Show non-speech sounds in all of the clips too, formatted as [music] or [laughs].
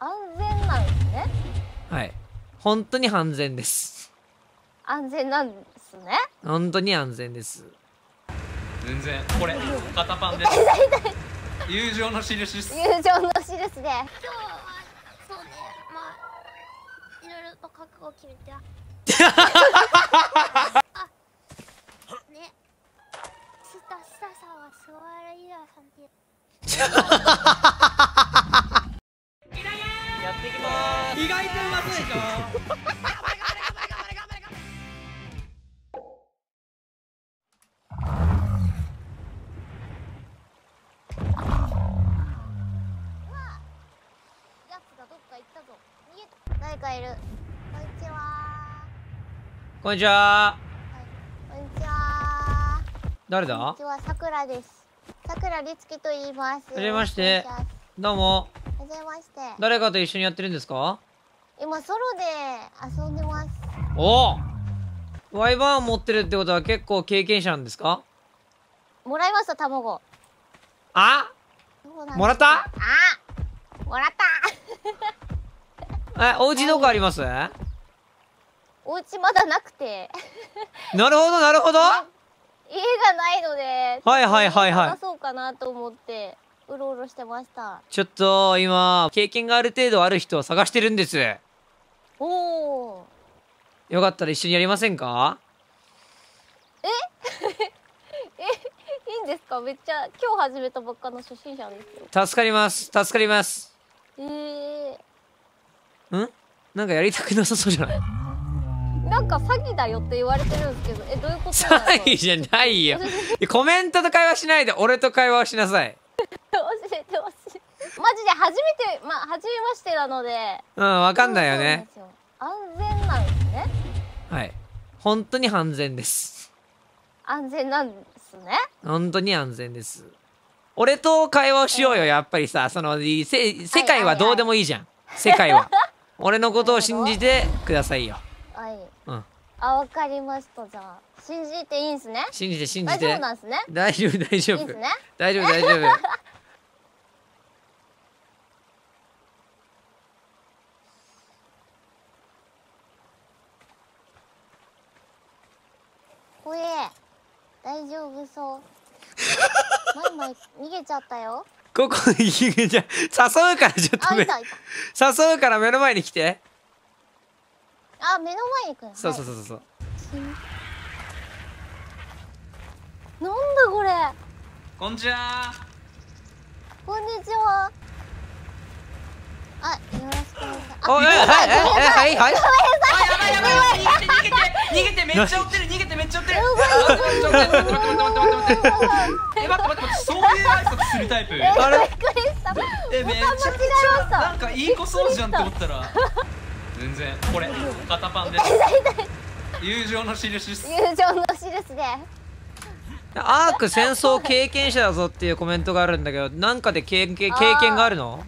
安全なんですね。はい。本当に安全です。安全なんですね。本当に安全です。全然。これ肩パンです。友情の印っす。友情の印で今日はそうね。まあいろいろと覚悟を決めて。[laughs] あね。スタスタさんは菅原優愛さんってこんにちは。はいこんにちは。こん誰だにちはさくらです。さくらりつきと言います。はじめまして。どうも。はじめまして。誰かと一緒にやってるんですか？今ソロで遊んでます。お！おワイバーン持ってるってことは結構経験者なんですか？もらいました卵。あ？もらった？あもらった。えお家どこあります？なお家まだなくて。るほどなるほど。家がないのではいはいはいはい。探そうかなと思ってうろうろしてました。ちょっと今経験がある程度ある人を探してるんです。おおよかったら一緒にやりませんか？[laughs] いいんですか？めっちゃ今日始めたばっかの初心者ですよ。助かります助かります。えー、ん？なんかやりたくなさそうじゃない？なんか詐欺だよって言われてるんですけどえどういうこと詐欺じゃないよ。コメントと会話しないで俺と会話をしなさい。教えてほしいマジで初めてまあ初めましてなので。うんわかんないよね。安全なんですね。はい。本当に安全です。安全なんですね。本当に安全です。俺と会話をしようよやっぱりさ。そのいせ世界はどうでもいいじゃん。世界は。[laughs] 俺のことを信じてくださいよはいうん。あわかりました。じゃあ信じていいんすね？信じて信じ大丈て夫なんですね？大丈夫大丈夫。いいね？大丈夫 [laughs] 大丈夫。怖え大丈夫そう。マイマイ逃げちゃったよ。ここにじゃあ誘うからちょっと誘うから目の前に来てあ目の前に来るそうそうそうそう。そうなんだこれ？こんにちは。こんにちは。あよろしくお願いします。おいはいはいはいはいはい。あやばいやばい逃げて逃げて逃げてめっちゃ追ってる逃げてめっちゃ追ってる。あ待って待って待って待って待って。待って待ってそういう挨拶するタイプ。あれ？びっくりした。えめちゃくち間違えました。ゃなんかいい子そうじゃんって思ったら全然。これ肩パンです。友情の印っす。友情の印でアーク戦争経験者だぞっていうコメントがあるんだけどなんかで経験経験があるの？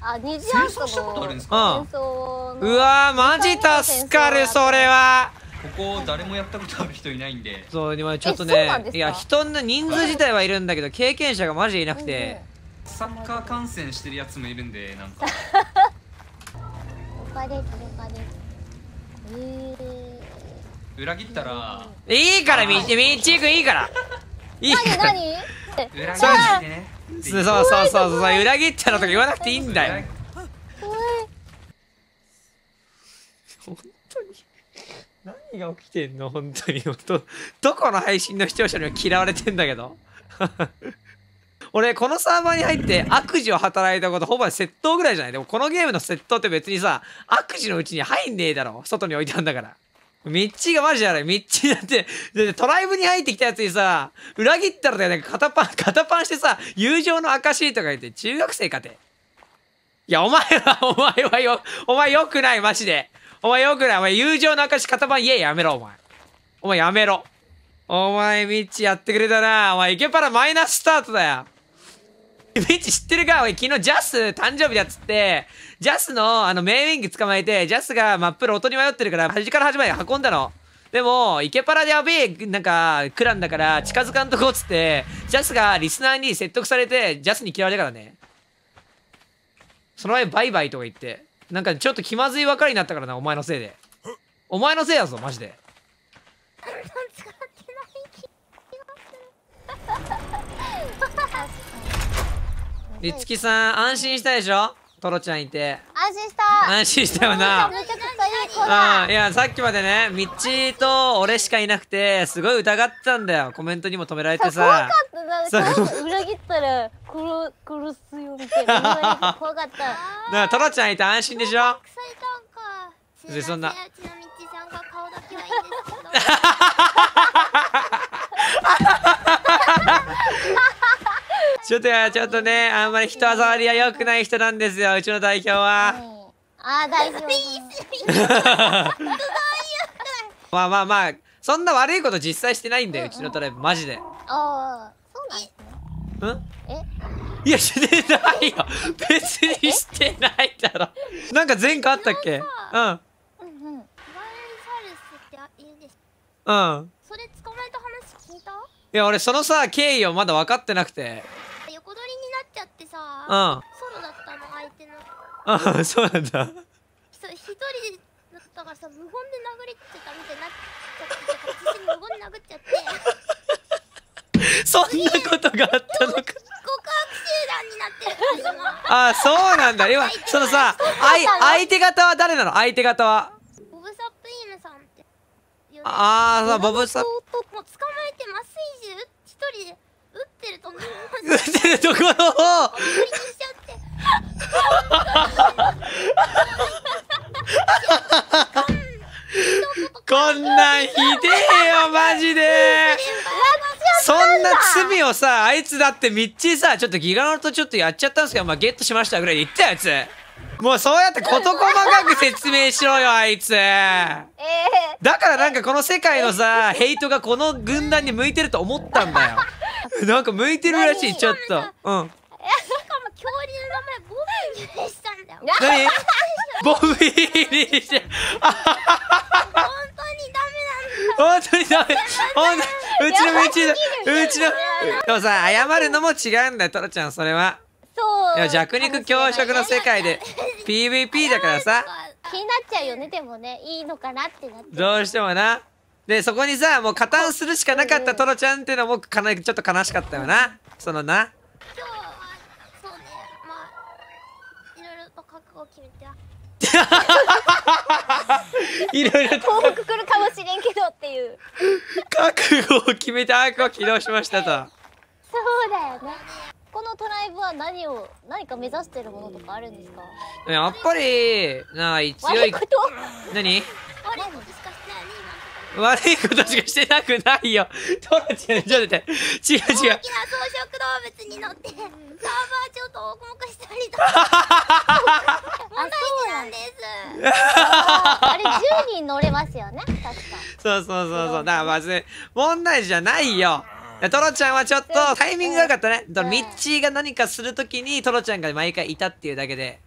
あ二次アートの戦争したことあるんですか？戦争の。うわーマジ助かるそれはここ誰もやったことある人いないんで。そう今ちょっとねいや人の人数自体はいるんだけど経験者がマジでいなくて。サッカー観戦してるやつもいるんでなんか [laughs] 他です。他ですえ裏切ったら。いいからみみっちーくんいいから。いい。ー、から何何？裏切ってね。そうそうそうそうそう。裏切ったのとか言わなくていいんだよ。怖い本当に。何が起きてんの本当に。どどこの配信の視聴者に。は嫌われてんだけど俺このサーバーに入って悪事を働いたことほぼ窃盗ぐらいじゃない。でもこのゲームの窃盗って別にさ悪事のうちに入んねえだろ。外に置いてあんだから。ミッチーがマジやれミッチーだってだってトライブに入ってきたやつにさ裏切ったらだよね肩パン肩パンしてさ友情の証とか言って中学生かて。いやお前はお前はよお前よくないマジで。お前よくない。お前友情の証肩パン言えやめろお前。お前やめろ。お前ミッチやってくれたな。お前イケパラマイナススタートだよ。ミッチ知ってるか？俺昨日ジャス誕生日だっつってジャスのあのメインウィング捕まえてジャスがマップル音に迷ってるから端から端まで運んだの。でもイケパラでやべえなんかクランだから近づかんとこっつってジャスがリスナーに説得されてジャスに嫌われたからね。その前バイバイとか言ってなんかちょっと気まずい別れになったからなお前のせいで。お前のせいやぞマジで使ってない気がするいつきさん安心したでしょ？トロちゃんいて。安心した。安心したよな。めちゃくちゃいい子だ。うんいやさっきまでねミッチーと俺しかいなくてすごい疑ってたんだよ。コメントにも止められてさ。怖かったな。裏切ったら殺殺すよみたいな。怖かった。だからトロちゃんいて安心でしょ？臭いたんか。でそんな。うちのみちさんが顔だけはいいんですけど [laughs] ちょっとやちょっとねあんまり人触りは良くない人なんですようちの代表は。うんあー大丈夫。[laughs] まあまあまあそんな悪いこと実際してないんだようちのトライブマジで。ああそうなんですね。ん？え？いやしてないよ。別にしてないだろ。なんか前科あったっけ？うんうん。それ捕まえた話聞いた？いや俺そのさ経緯をまだ分かってなくて横取りになっちゃってさうん。ソロだったの相手の。あそうなんだ。そ一人だったからさ無言で殴れちゃったみたいになっちゃって実無言で殴っちゃって。[laughs] そんなことがあったのか。極悪集団になってる私があそうなんだ。今そのさ相相手方は誰なの？相手方は？ボブサップイームさんってああさボブサもう捕まえて麻酔銃一人で撃ってると思う打ってるところをこんなんひで。えよマジで。そんな罪をさあいつだってみっちりさちょっとギガノルとちょっとやっちゃったんで。すけどまあゲットしましたぐらいで。言ったやつもうそうやって事細かく説明しろよあいつだからなんかこの世界のさヘイトがこの軍団に向いてると思ったんだよ [laughs] なんか向いてるらしいちょっと。うん。しかも恐竜の名前ボブにしたんだよ。何？[laughs] ボビーにして。あ本当にダメなんだ。本当にダメ。うちのうちのうちのでもさ謝るのも違うんだよトラちゃんそれは。ー、そう。いや弱肉強食の世界で [laughs] PVP だからさ。気になっちゃうよねでもね。いいのかなってなってどうしてもなでそこにさもう加担するしかなかったトロちゃんっていうのもかなりちょっと悲しかったよな。そのな。今日はそうね。まあいろいろと覚悟を決めて。[laughs] いろいろと。報復来るかもしれんけどっていう。覚悟を決めてアークを起動しましたと。そうだよね。このトライブは何を何か目指してるものとかあるんですか？やっぱりなあ強い悪いこと？何悪いことしかしてないね悪いことしかしてなくないよ。トロちゃんちょっと待って。違う違う。今大きな草食動物に乗ってサーバーちょっと大細かしたりとか問題児なんです。あれ10人乗れますよね。確か。そうそうそうそう。だからまず問題じゃないよ。いやトロちゃんはちょっとタイミングが良かったね。ミッチーが何かするときにトロちゃんが毎回いたっていうだけで。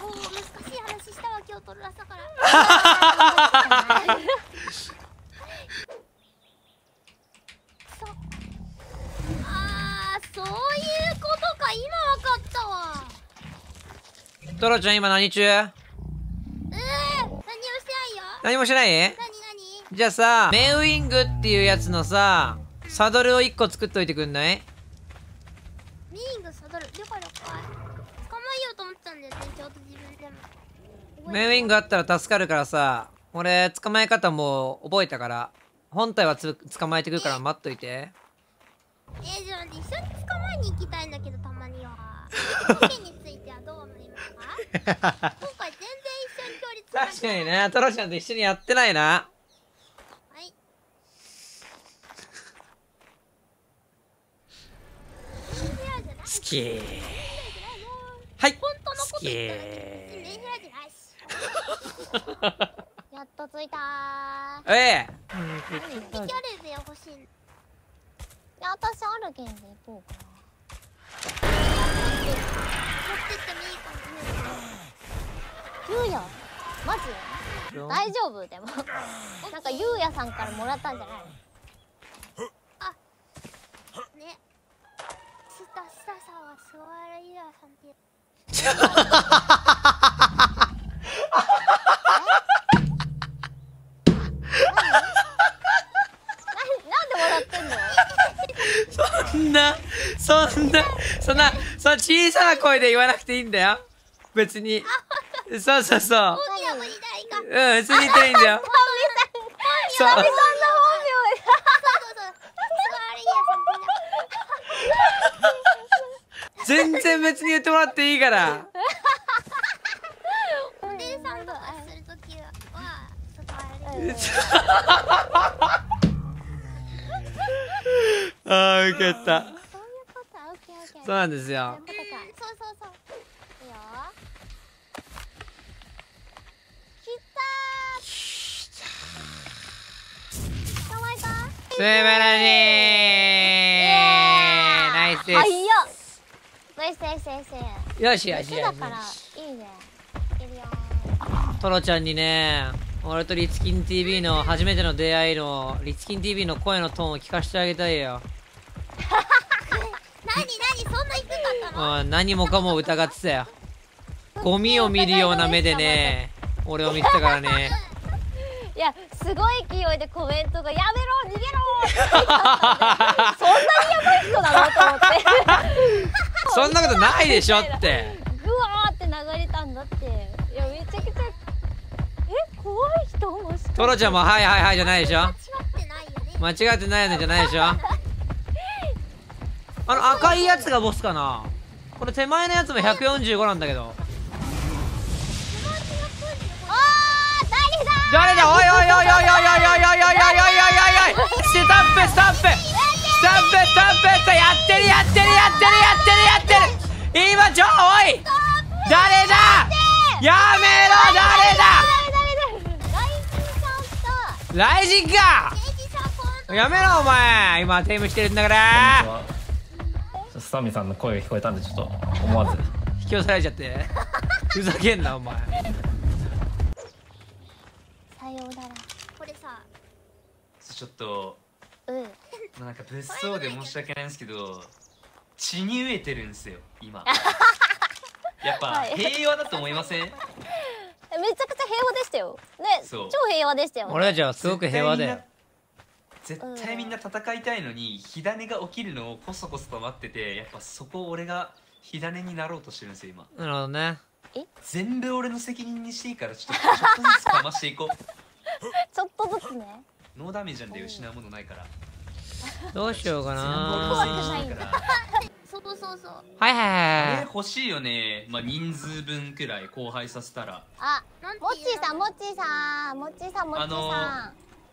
おお難しい話したわ今日トロラサから [laughs] そあーそういうことか今わかったわトロちゃん今何中？えー、何もしてないよ。何もしてない？何何？じゃあさメイウィングっていうやつのさサドルを1個作っといてくんない？ミーングサドル捕まえようと思ってたんだよねちょうど自分でも。メイウィングあったら助かるからさ俺捕まえ方もう覚えたから本体はつ捕まえてくるから待っといて。えー、じゃあ一緒に捕まえに行きたいんだけどたまには [laughs] 確かにねトロちゃんと一緒にやってないな。はい。好き。はい。本当のこと好き言っただやっと着いた。ええ。一匹ある？べ欲しいーいや私あるけんで行こうかな。持ってってもいいかも。ねゆうやマジ大丈夫でも。なんかゆうやさんからもらったんじゃないの？ね。スタスタさんはスワライダーさんってなんで笑ってんの？そんなそんなそんなその小さな声で言わなくていいんだよ。別にそうそうそう。うん、それたいんだよ。そう。ん全然別に言ってもらっていいから。ああ、受けた。そうなんですよ。素晴らしい。ナイスではいよナイスナイスナイス。すよしよしよしだからいいねいるよトロちゃんにね俺とリツキン TV の初めての出会いのリツキン TV の声のトーンを聞かせてあげたいよ。[laughs] 何何そんな低かったのうん何もかも疑ってたよ。[laughs] ゴミを見るような目でね俺を見てたからねいやすごい勢いでコメントが「やめろ逃げろ!」って言ってた [laughs] そんなにやばい人なのと思って。そんなことないでしょって。ぐわーって流れたんだって。いやめちゃくちゃえ怖い人もしかトロちゃんも「はいはいはい」じゃないでしょ？間違ってないよね。間違ってないよねじゃないでしょ？あの赤いやつがボスかな？これ手前のやつも145なんだけどあー誰だ誰だおいおいおいおいおいおいおいおいおいおいおいおいおい stop stop stop stop やってるやってるやってるやってるやってる今ちょおい誰だやめろ誰だ誰誰誰ライジンさんライジンかやめろお前今テイムしてるんだからスタミさんの声が聞こえたんでちょっと思わず引き寄せられちゃってふざけんなお前さようならこれさちょっとうん。なんか物騒で申し訳ないんですけど血に飢えてるんですよ今。[laughs] やっぱはい。平和だと思いません？めちゃくちゃ平和でしたよ。ね超平和でしたよ。俺たちはすごく平和だよ。絶対みんな戦いたいのに火種が起きるのをこそこそと待っててやっぱそこを俺が火種になろうとしてるんですよ今。なるほどね。全部俺の責任にしていいからちょっとちょっとずつかましていこう [laughs] ちょっとずつね。ノーダメージなんで失うものないから。どうしようかな。怖くのない責任だ。[laughs] からそうそうそう。はいはいこれはい。欲しいよね。まあ人数分くらい後輩させたら。あもっちーさんもっちーさんもっちーさんもっちーさん、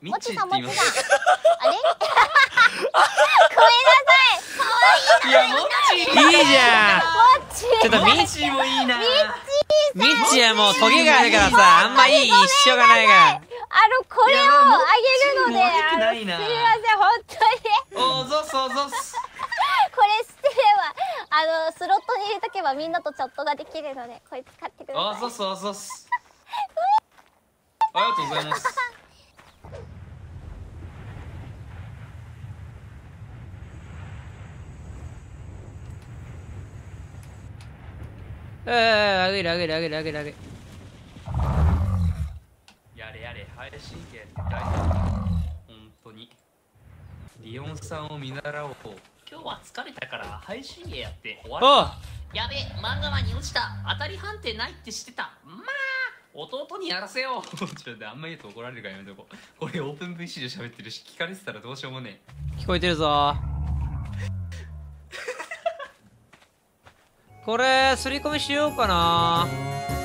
もっちーさん。ッチーってもっちーさん言います [laughs] あれ？い。やモッチー。いいじゃん。もっちちょっとミモッチーもいいな。ミッチはもうトゲがあるからさあんまいい一緒がないから。あのこれをあげるのであのすみません本当に。おぞっすおぞっすこれ捨てればあのスロットに入れとけばみんなとチャットができるのでこれ使ってください。おぞっすおぞっすありがとうございます。[laughs] えーあげるあげるあげるあげるあげるやれやれ配信芸って大事だ本当に。リオンさんを見習おう。今日は疲れたから配信芸やって。終わるおうやべ漫画はに落ちた。当たり判定ないって知ってた。まあ弟にやらせよう。[laughs] ちょっと待ってあんま言うと怒られるからやめとこう。これオープン VC で喋ってるし聞かれてたらどうしようもね聞こえてるぞ。[laughs] これすり込みしようかな